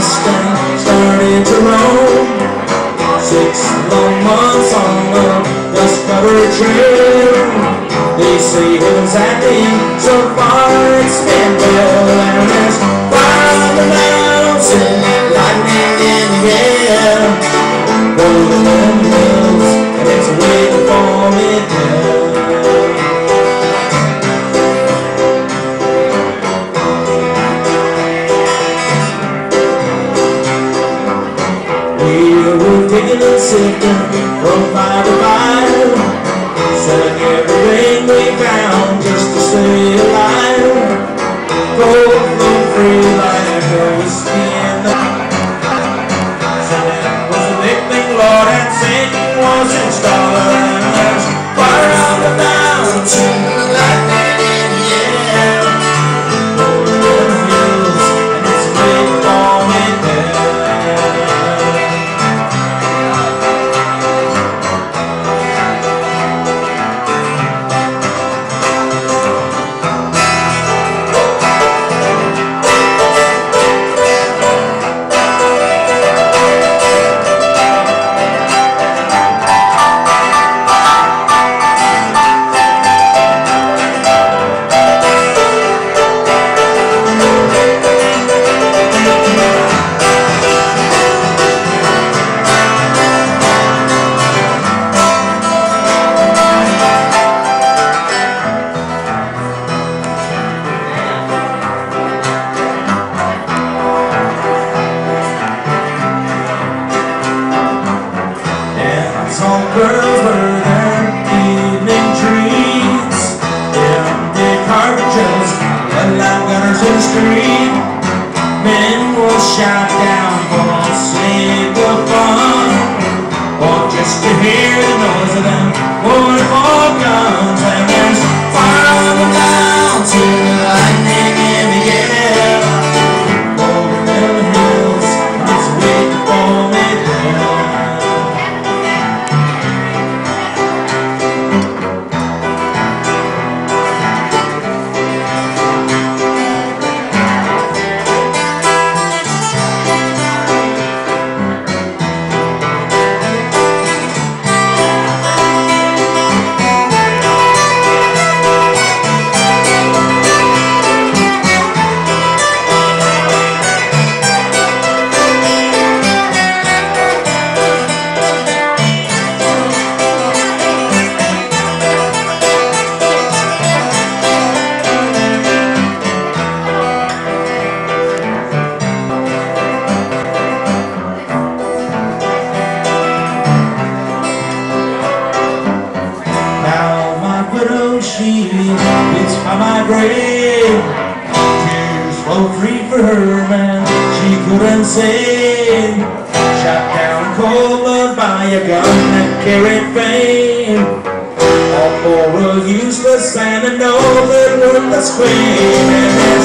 Mustang started to roam Six long months on the Dust Covered Trail They say heaven's at the we just to stay alive. Gold flow free like a whiskey in the Singing was a big thing, Lord, and singing was in star. And she is by my grave. Tears flow free for her, man, she couldn't save. Shot down cold blood by a gun that carried fame. All for a useless and a no good worthless claim.